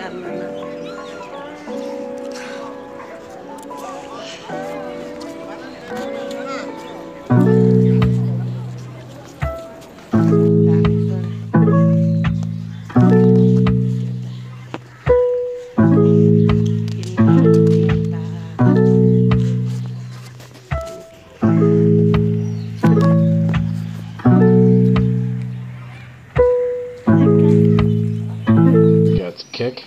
that murmur. kick.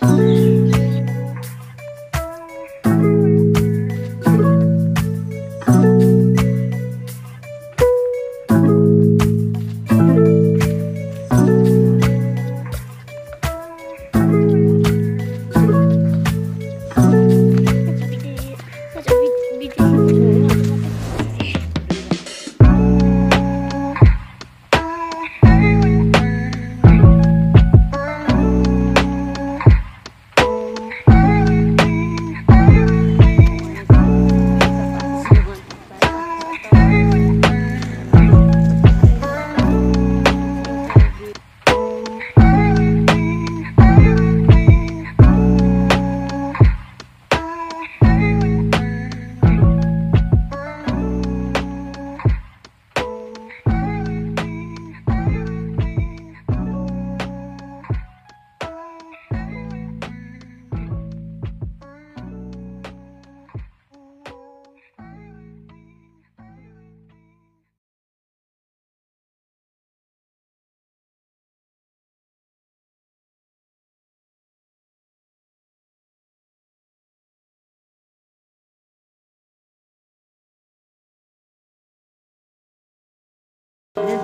Doesn't the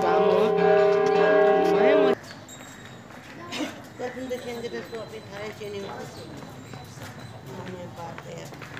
candidate what we had you knew?